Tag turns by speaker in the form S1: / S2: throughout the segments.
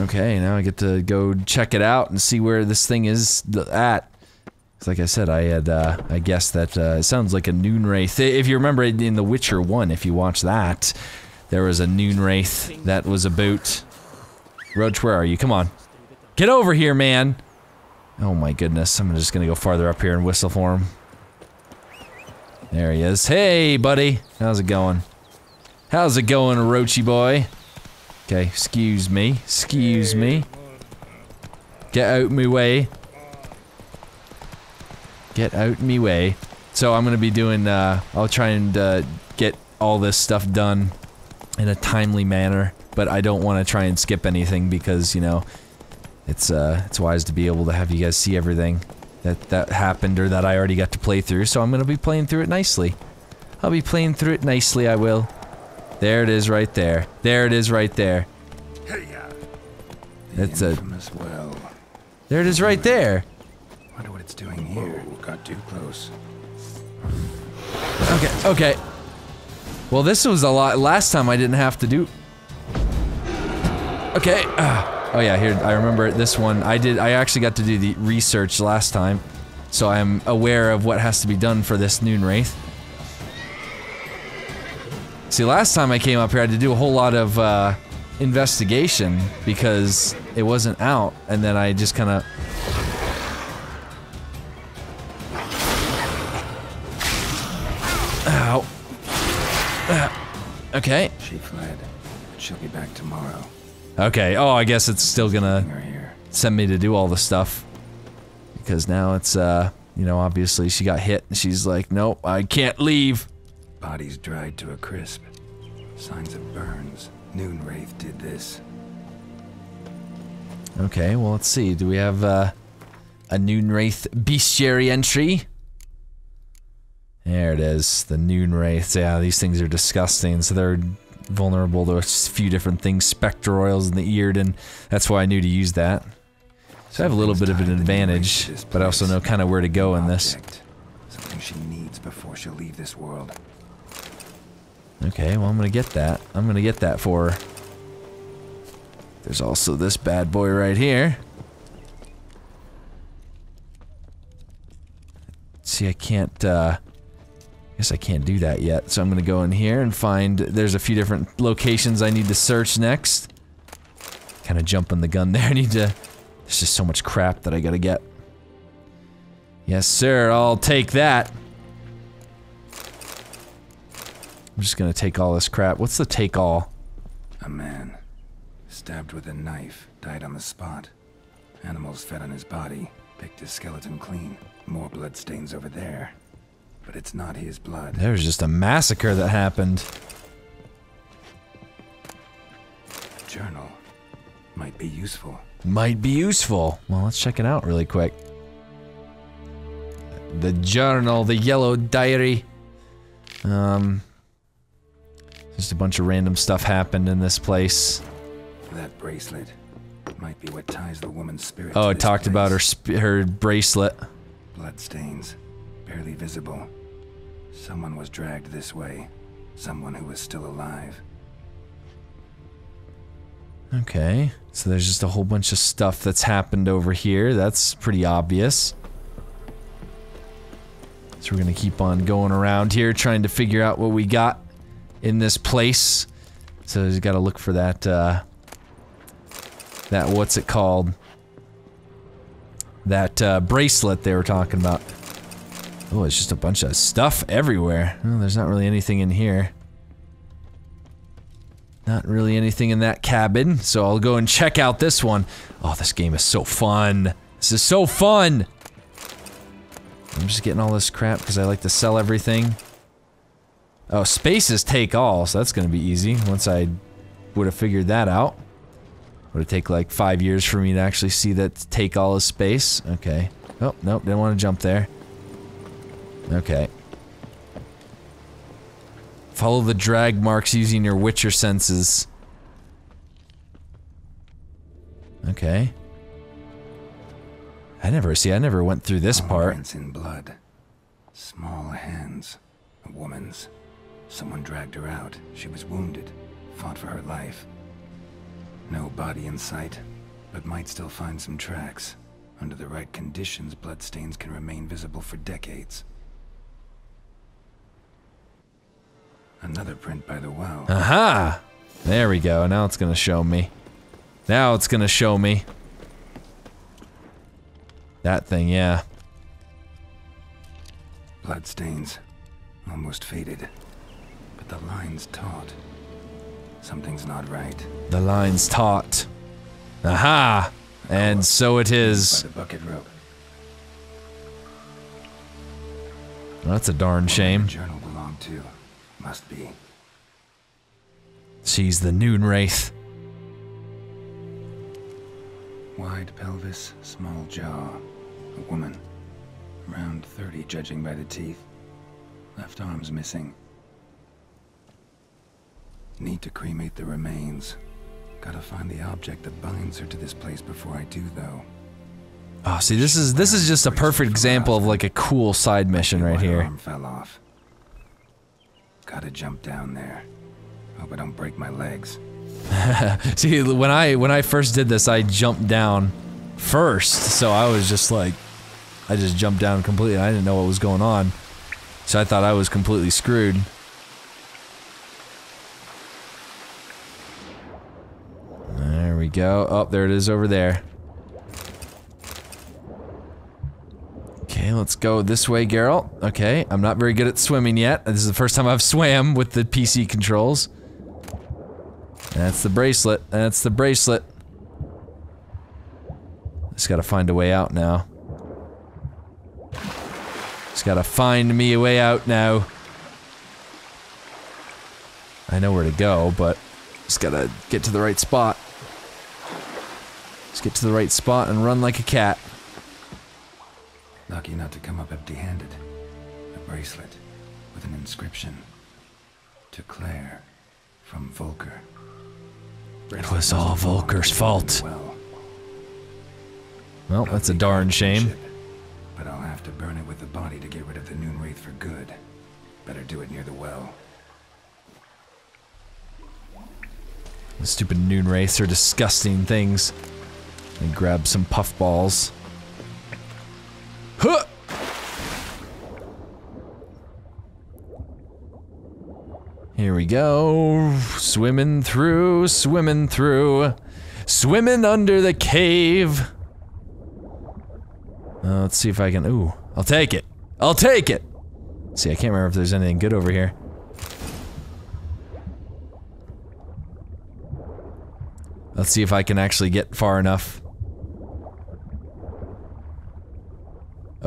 S1: Okay, now I get to go check it out and see where this thing is at. Like I said, I had, uh, I guessed that, uh, it sounds like a Noon Wraith. If you remember in The Witcher 1, if you watch that, there was a Noon Wraith that was a boot. Roach, where are you? Come on. Get over here, man! Oh my goodness, I'm just gonna go farther up here and whistle for him. There he is. Hey, buddy! How's it going? How's it going, Roachy boy? Okay, excuse me. Excuse me. Get out me way. Get out me way. So I'm gonna be doing, uh, I'll try and, uh, get all this stuff done in a timely manner, but I don't want to try and skip anything because, you know, it's, uh, it's wise to be able to have you guys see everything that, that happened or that I already got to play through, so I'm gonna be playing through it nicely. I'll be playing through it nicely, I will. There it is right there. There it is right there. It's a-
S2: infamous well.
S1: There it is right there.
S2: Wonder what it's doing here. got too close.
S1: Okay, okay. Well, this was a lot. Last time I didn't have to do. Okay. ah. oh yeah, here I remember this one. I did. I actually got to do the research last time, so I'm aware of what has to be done for this noon wraith. See, last time I came up here, I had to do a whole lot of uh, investigation because it wasn't out, and then I just kind of. Ow. Ah. okay.
S2: She fled. She'll be back tomorrow.
S1: Okay. Oh, I guess it's still gonna
S2: Bring her here.
S1: send me to do all the stuff. Because now it's, uh, you know, obviously she got hit and she's like, nope, I can't leave.
S2: Bodies dried to a crisp. Signs of burns. Noon Wraith did this.
S1: Okay, well, let's see. Do we have, uh, a Noon Wraith bestiary entry? There it is. The Noon Wraiths. Yeah, these things are disgusting. So they're vulnerable to a few different things. Spectre oils in the Yrden, and that's why I knew to use that. So I have a little bit of an advantage, but I also know kind of where to go in this.
S2: Something she needs before she'll leave this world.
S1: Okay, well I'm gonna get that. I'm gonna get that for her. There's also this bad boy right here. See, I can't, uh... Guess I can't do that yet, so I'm gonna go in here and find... There's a few different locations I need to search next. Kinda jumping the gun there, I need to... There's just so much crap that I gotta get. Yes, sir, I'll take that. I'm just gonna take all this crap. What's the take all?
S2: A man. Stabbed with a knife. Died on the spot. Animals fed on his body. Picked his skeleton clean. More bloodstains over there. But it's not his blood.
S1: There was just a massacre that happened.
S2: Journal. Might be useful.
S1: Might be useful. Well, let's check it out really quick. The journal, the yellow diary. Um, just a bunch of random stuff happened in this place.
S2: That bracelet might be what ties the woman's spirit.
S1: Oh, it talked about her sp her bracelet.
S2: Bloodstains, barely visible. Someone was dragged this way. Someone who was still alive.
S1: Okay, so there's just a whole bunch of stuff that's happened over here. That's pretty obvious. So we're gonna keep on going around here, trying to figure out what we got in this place. So you gotta look for that, uh, that, what's it called? That, uh, bracelet they were talking about. Oh, it's just a bunch of stuff everywhere. Oh, there's not really anything in here. Not really anything in that cabin, so I'll go and check out this one. Oh, this game is so fun. This is so fun! I'm just getting all this crap because I like to sell everything. Oh, spaces take all, so that's gonna be easy once I would have figured that out. Would it take like five years for me to actually see that take all is space? Okay. Oh, nope, didn't want to jump there. Okay. Follow the drag marks using your Witcher senses. Okay. I never see. I never went through this part.
S2: In blood. Small hands. A woman's. Someone dragged her out. She was wounded. Fought for her life. No body in sight, but might still find some tracks. Under the right conditions, bloodstains can remain visible for decades. Another print by the well.
S1: Aha! There we go. Now it's gonna show me. Now it's gonna show me. That thing, yeah.
S2: Bloodstains. Almost faded. The line's taut. Something's not right.
S1: The line's taut. Aha! And so it is.
S2: bucket rope.
S1: Well, that's a darn shame.
S2: Journal belonged to. Must be.
S1: She's the Noon Wraith.
S2: Wide pelvis, small jaw. A woman. Around 30, judging by the teeth. Left arm's missing. Need to cremate the remains. Gotta find the object that binds her to this place before I do, though.
S1: Oh, see, this is this is just a perfect example of like a cool side mission right here.
S2: arm fell off. Gotta jump down there. Hope I don't break my legs.
S1: See, when I when I first did this, I jumped down first, so I was just like, I just jumped down completely. I didn't know what was going on, so I thought I was completely screwed. There we go. Oh, there it is over there. Okay, let's go this way, Geralt. Okay, I'm not very good at swimming yet. This is the first time I've swam with the PC controls. That's the bracelet. That's the bracelet. Just gotta find a way out now. Just gotta find me a way out now. I know where to go, but just gotta get to the right spot. Just get to the right spot and run like a cat.
S2: Lucky not to come up empty-handed. A bracelet with an inscription. To Claire, from Volker.
S1: It was all Volker's fault.
S2: Well,
S1: Well, that's a darn shame.
S2: But I'll have to burn it with the body to get rid of the Noon Wraith for good. Better do it near the well.
S1: The stupid noon wraiths are disgusting things. And grab some puffballs. Huh! Here we go. Swimming through, swimming through. Swimming under the cave. Uh, let's see if I can. Ooh, I'll take it. I'll take it. See, I can't remember if there's anything good over here. Let's see if I can actually get far enough.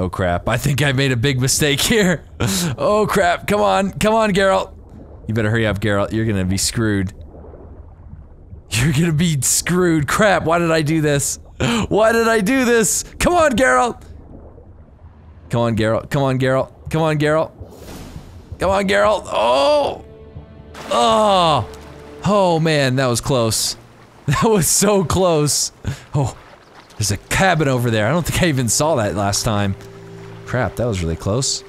S1: Oh crap, I think I made a big mistake here. oh crap, come on, come on, Geralt. You better hurry up, Geralt. You're gonna be screwed. You're gonna be screwed. Crap, why did I do this? Why did I do this? Come on, Geralt. Come on, Geralt. Come on, Geralt. Come on, Geralt. Come on, Geralt. Oh! Oh! Oh man, that was close. That was so close. Oh, there's a cabin over there. I don't think I even saw that last time. Crap, that was really close.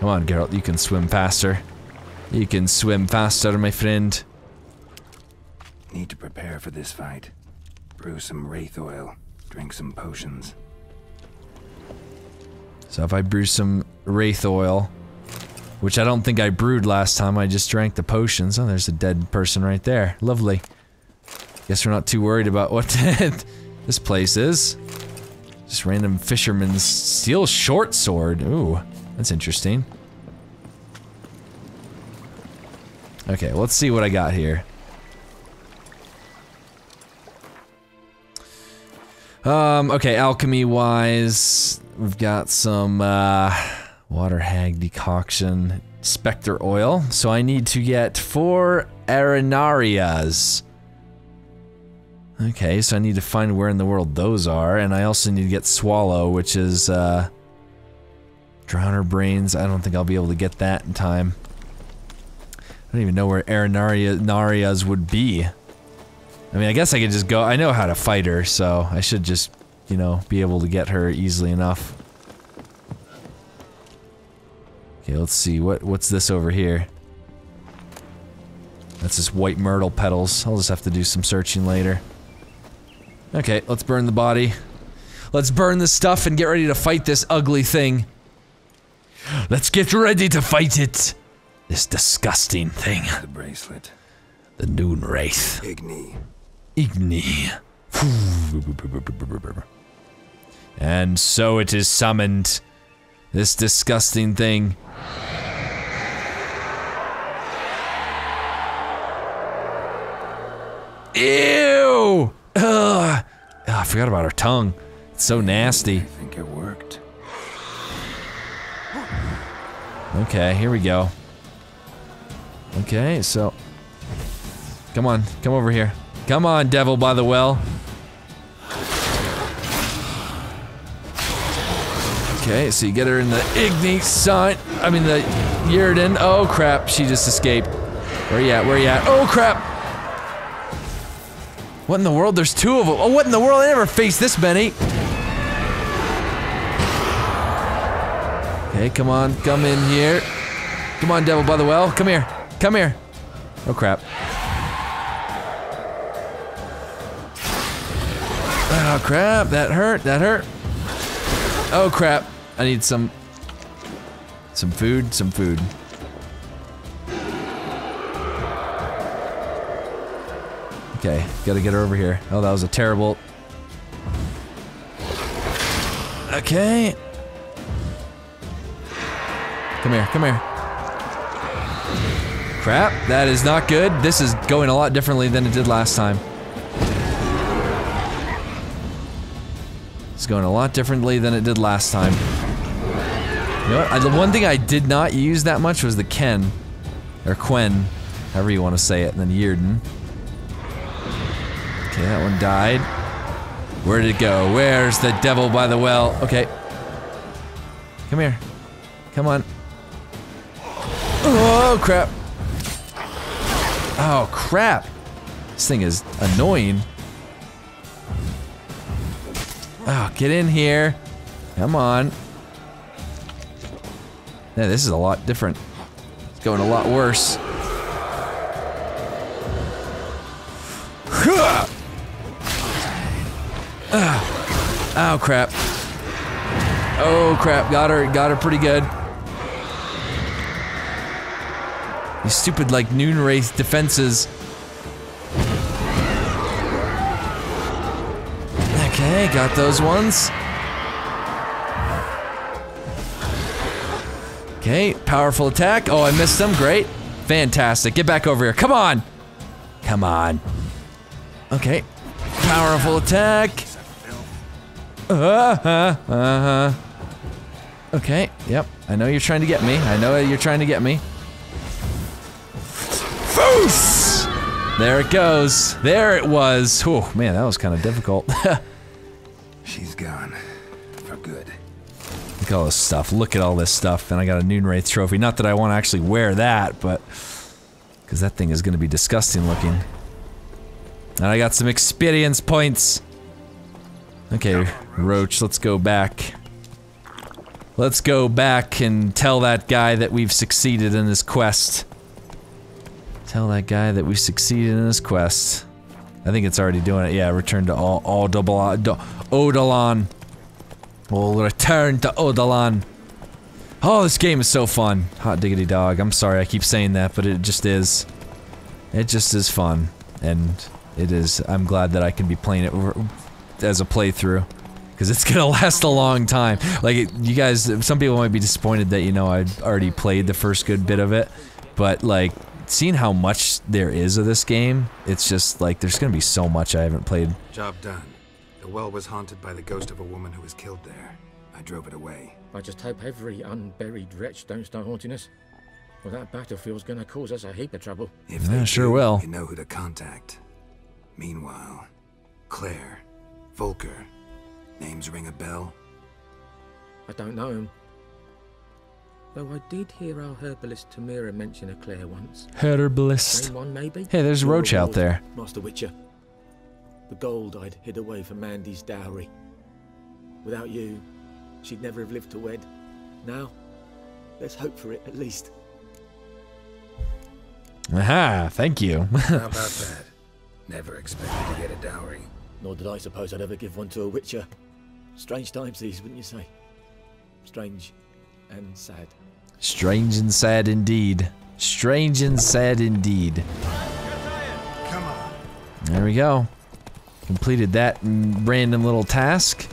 S1: Come on, Geralt, you can swim faster. You can swim faster, my friend.
S2: Need to prepare for this fight. Brew some Wraith oil. Drink some potions.
S1: So if I brew some Wraith oil, which I don't think I brewed last time, I just drank the potions. Oh, there's a dead person right there. Lovely. Guess we're not too worried about what this place is. Just random fisherman's steel short sword. Ooh, that's interesting. Okay, let's see what I got here. Um, okay, alchemy wise, we've got some uh, water hag decoction, specter oil. So I need to get four arenarias. Okay, so I need to find where in the world those are, and I also need to get swallow, which is uh, drowner brains. I don't think I'll be able to get that in time. I don't even know where arenaria narias would be. I mean, I guess I could just go. I know how to fight her, so I should just, you know, be able to get her easily enough. Okay, let's see. What what's this over here? That's just white myrtle petals. I'll just have to do some searching later. Okay, let's burn the body. Let's burn the stuff and get ready to fight this ugly thing. Let's get ready to fight it. This disgusting thing.
S2: The bracelet.
S1: The Noon Wraith.
S2: Igni.
S1: Igni. And so it is summoned. This disgusting thing. Ew! Oh, I forgot about her tongue. It's so nasty.
S2: I think it worked.
S1: Okay, here we go. Okay, so. Come on, come over here. Come on, devil by the well. Okay, so you get her in the Igni sign. I mean, the Yrden. Oh crap, she just escaped. Where you at? Where you at? Oh crap! What in the world? There's two of them. Oh, what in the world? I never faced this many. Okay, come on, come in here. Come on, devil by the well. Come here. Come here. Oh crap. Oh crap, that hurt, that hurt. Oh crap. I need some some food, some food. Okay, gotta get her over here. Oh, that was a terrible. Okay. Come here, come here. Crap, that is not good. This is going a lot differently than it did last time. It's going a lot differently than it did last time. You know what? I, the one thing I did not use that much was the Ken. Or Quen. However you want to say it. And then Yrden. Okay, that one died. Where did it go? Where's the devil by the well? Okay. Come here. Come on. Oh, crap. Oh, crap. This thing is annoying. Oh, get in here. Come on. Yeah, this is a lot different. It's going a lot worse. Oh crap. Oh crap, got her, got her pretty good. These stupid like noon wraith defenses. Okay, got those ones. Okay, powerful attack. Oh, I missed them. Great. Fantastic. Get back over here. Come on. Come on. Okay. Powerful attack. Uh-huh. Uh-huh. Okay. Yep. I know you're trying to get me. I know you're trying to get me. Foos! There it goes. There it was. Oh, man, that was kind of difficult.
S2: She's gone. For good.
S1: Look at all this stuff. Look at all this stuff. And I got a Noon Wraith trophy. Not that I want to actually wear that, but... Because that thing is going to be disgusting looking. And I got some experience points. Okay, Roach, let's go back. Let's go back and tell that guy that we've succeeded in his quest. Tell that guy that we've succeeded in his quest. I think it's already doing it. Yeah, return to all all double, Odolan. We'll return to Odolan. Oh, this game is so fun. Hot diggity dog. I'm sorry I keep saying that, but it just is. It just is fun. And it is. I'm glad that I can be playing it as a playthrough. Because it's gonna last a long time. Like, you guys, some people might be disappointed that, you know, I'd already played the first good bit of it. But, like, seeing how much there is of this game, it's just, like, there's gonna be so much I haven't played.
S2: Job done. The well was haunted by the ghost of a woman who was killed there. I drove it away.
S3: I just hope every unburied wretch don't start haunting us. Well, that battlefield's gonna cause us a heap of trouble.
S2: If
S1: Yeah,
S2: they
S1: sure
S2: do,
S1: will.
S2: You know who to contact. Meanwhile, Claire, Volker, names ring a bell?
S3: I don't know him. Though I did hear our herbalist Tomira mention a Claire once.
S1: Herbalist.
S3: Same one, maybe?
S1: Hey, there's
S4: Your
S1: Roach out there.
S4: Master Witcher. The gold I'd hid away for Mandy's dowry. Without you, she'd never have lived to wed. Now, let's hope for it at least.
S1: Aha, thank you.
S2: How about that? Never expected to get a dowry.
S4: Nor did I suppose I'd ever give one to a witcher. Strange times these, wouldn't you say? Strange and sad.
S1: Strange and sad indeed. Strange and sad indeed.
S2: Come on.
S1: There we go. Completed that random little task.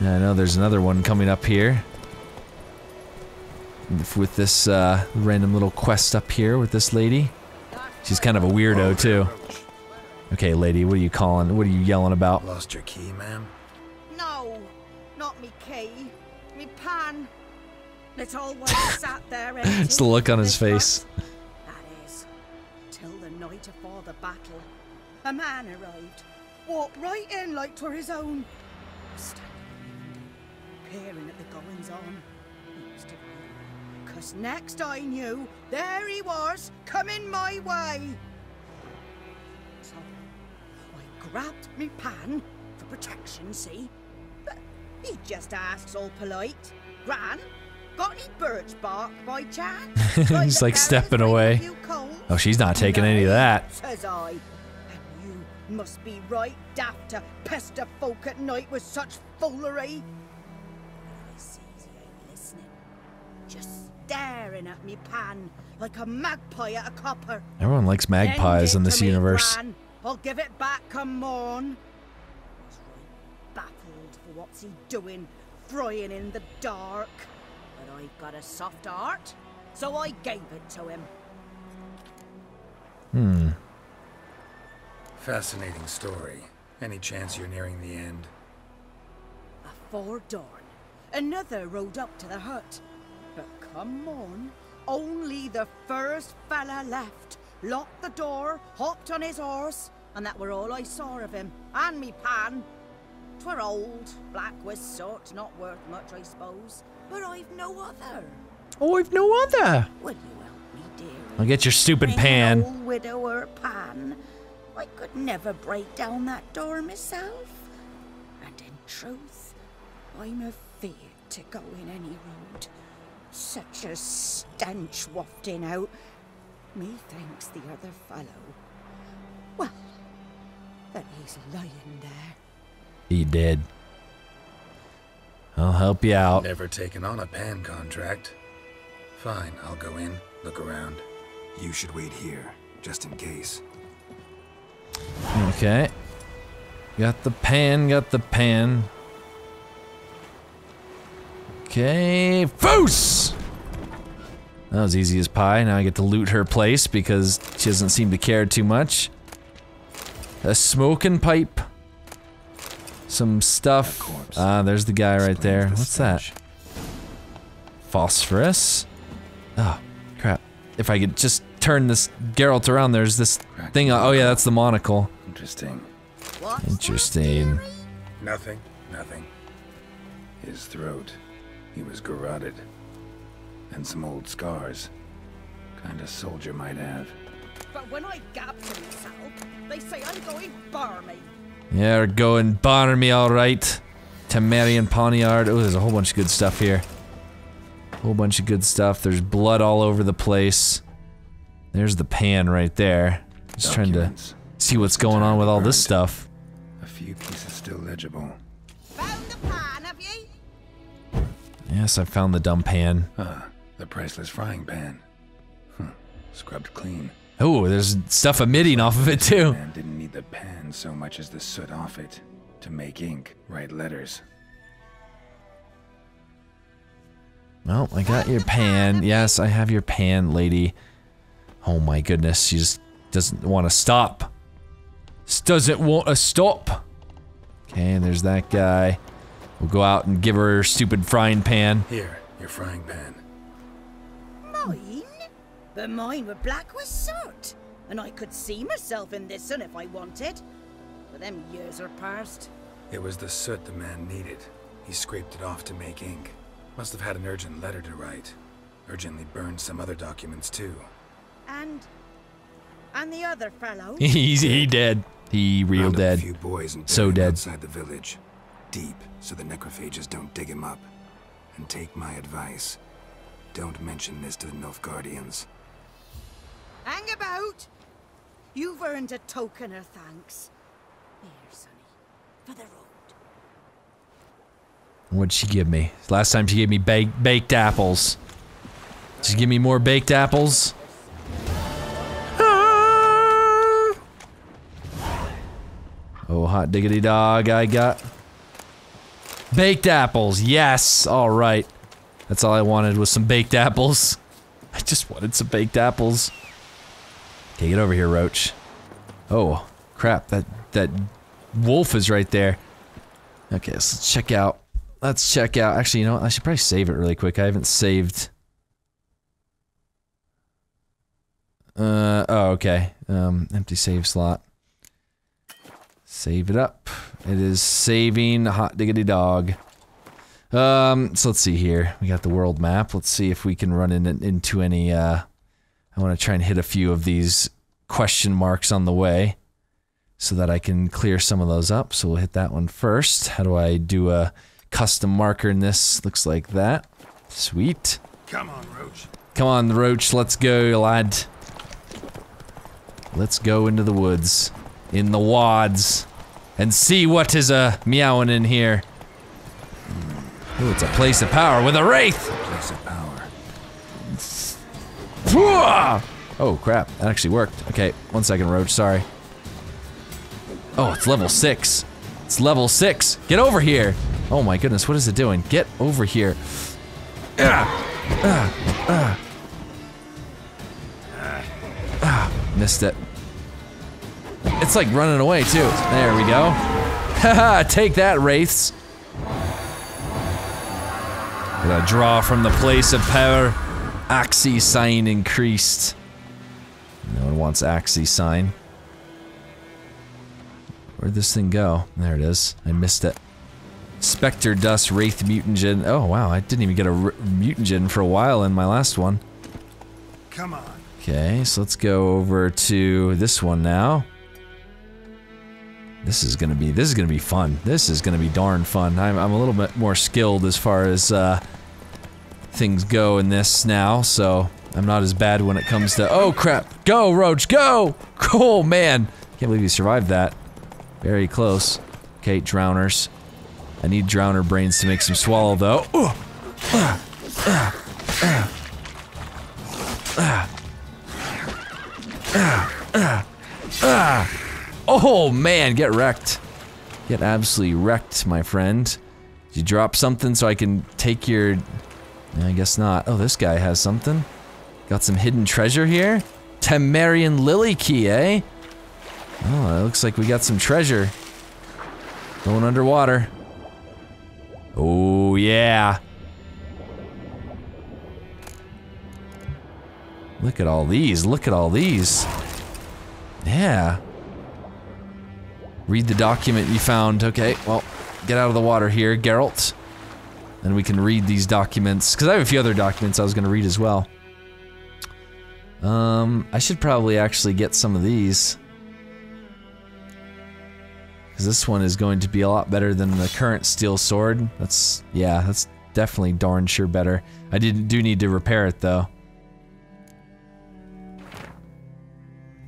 S1: I know there's another one coming up here. With this uh, random little quest up here with this lady. She's kind of a weirdo too. Okay, lady, what are you calling? What are you yelling about?
S2: Lost your key, ma'am?
S5: Me key, me pan. It's always sat there.
S1: It's the look on his face.
S5: That is, till the night afore the battle. A man arrived, walked right in like 'twere his own. Standing in the window, peering at the goings on. He was divided. Cause next I knew, there he was, coming my way. So I grabbed me pan for protection, see? He just asks all polite. Gran, got any birch bark by chance?
S1: He's like stepping away.
S5: a few coals?"
S1: Oh, she's not taking any of that.
S5: Says I. And you must be right daft to pester folk at night with such foolery. I sees he ain't listening. Just staring at me pan like a magpie at a copper.
S1: Everyone likes magpies in this
S5: me,
S1: universe.
S5: Gran. I'll give it back come morn. He's for what's he doing, frying in the dark. But I've got a soft heart, so I gave it to him.
S1: Hmm.
S2: Fascinating story. Any chance you're nearing the end?
S5: Before dawn, another rode up to the hut. But come on, only the first fella left. Locked the door, hopped on his horse, and that were all I saw of him. And me pan. 'Twere old, black with soot, not worth much, I suppose. But I've no other.
S1: Oh, I've no other.
S5: Will you help me, dear?
S1: I'll get your stupid
S5: Bring an
S1: pan.
S5: Old widower pan. I could never break down that door myself. And in truth, I'm afeard to go in any road. Such a stench wafting out. Methinks the other fellow. Well, that he's lying there.
S1: He did. I'll help you out.
S2: Never taken on a pan contract. Fine, I'll go in, look around. You should wait here, just in case.
S1: Okay. Got the pan, got the pan. Okay, Foos! That was easy as pie. Now I get to loot her place because she doesn't seem to care too much. A smoking pipe. Some stuff.
S2: A corpse.
S1: Ah, there's the guy right there.
S2: the
S1: What's that? Phosphorus. Oh, crap. If I could just turn this Geralt around, there's this
S2: Cracked
S1: thing. Oh, yeah, that's the monocle.
S2: Interesting.
S5: What's
S1: Interesting.
S5: dearie?
S2: Nothing, nothing. His throat. He was garroted. And some old scars. Kind of soldier might have.
S5: But when I gab to myself, they say I'm going barmy.
S1: Yeah, we're going Barmy, alright. Temerian Poniard. Oh, there's a whole bunch of good stuff here. Whole bunch of good stuff. There's blood all over the place. There's the pan right there. Just trying to see what's going on with all this stuff.
S2: A few pieces still legible.
S5: Found the pan, have ye?
S1: Yes, I found the dumb pan.
S2: Ah, the priceless frying pan. Hmm, scrubbed clean.
S1: Oh, there's stuff emitting off of it too.
S2: Man didn't need the pan so much as the soot off it. To make ink, write letters.
S1: Well, I got your pan. Yes, I have your pan, lady. Oh my goodness, she just doesn't want to stop. Doesn't want to stop. Okay, and there's that guy. We'll go out and give her her stupid frying pan.
S2: Here, your frying pan.
S5: Mine? But mine were black with soot. And I could see myself in this one if I wanted. But them years are past.
S2: It was the soot the man needed. He scraped it off to make ink. Must have had an urgent letter to write. Urgently burned some other documents too.
S5: And... And the other fellow?
S1: He's he dead. He real
S2: Round up
S1: dead.
S2: A few boys and
S1: So dead.
S2: outside the village, deep, so the necrophages don't dig him up. And take my advice: don't mention this to the Nilfgaardians.
S5: Hang about! You've earned a token of thanks. Here, sonny, for the road.
S1: What'd she give me? Last time she gave me baked baked apples. Did she give me more baked apples? Ah! Oh, hot diggity dog, I got baked apples. Yes, all right. That's all I wanted was some baked apples. I just wanted some baked apples. Okay, get over here, Roach. Oh, crap! That that wolf is right there. Okay, so let's check out. Let's check out. Actually, you know, what? I should probably save it really quick. I haven't saved. Uh oh, okay. Um, empty save slot. Save it up. It is saving hot diggity dog. Um, so let's see here. We got the world map. Let's see if we can run in, into any. Uh, I want to try and hit a few of these question marks on the way, so that I can clear some of those up. So we'll hit that one first. How do I do a custom marker in this? Looks like that. Sweet.
S2: Come on, Roach.
S1: Come on, Roach, let's go, lad. Let's go into the woods, in the wads, and see what is uh, meowing in here. Ooh, it's a place of power with a wraith.
S2: Place of power.
S1: Whoa! Oh crap, that actually worked. Okay, one second, Roach, sorry. Oh, it's level six. It's level six. Get over here. Oh my goodness, what is it doing? Get over here. Ah, ah, ah. Ah, missed it. It's like running away too. There we go. Haha, take that, Wraiths. Gonna draw from the place of power. Axii sign increased. No one wants Axii sign. Where'd this thing go? There it is. I missed it. Spectre Dust Wraith Mutagen. Oh wow, I didn't even get a Mutagen for a while in my last one.
S2: Come on.
S1: Okay, so let's go over to this one now. This is gonna be this is gonna be fun. This is gonna be darn fun. I'm I'm a little bit more skilled as far as uh, things go in this now, so I'm not as bad when it comes to. Oh crap! Go Roach, go! Oh man, can't believe you survived that. Very close. Okay, drowners. I need drowner brains to make some swallow though. Ugh. Ah. Oh man, get wrecked. Get absolutely wrecked, my friend. Did you drop something so I can take your... I guess not. Oh, this guy has something. Got some hidden treasure here? Temerian Lily Key, eh? Oh, it looks like we got some treasure. Going underwater. Oh, yeah. Look at all these. Look at all these. Yeah. Read the document you found. Okay, well, get out of the water here, Geralt. And we can read these documents. Because I have a few other documents I was going to read as well. Um, I should probably actually get some of these. Because this one is going to be a lot better than the current steel sword. That's, yeah, that's definitely darn sure better. I did, do need to repair it though.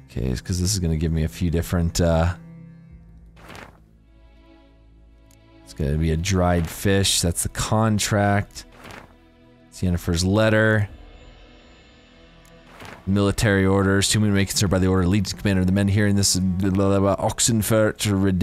S1: Okay, because this is going to give me a few different, uh... To be a dried fish, that's the contract. It's Yennefer's letter. Military orders, two men may concerned by the order lead to commander of the men hearing this blah, blah, blah, Oxenfurt to redain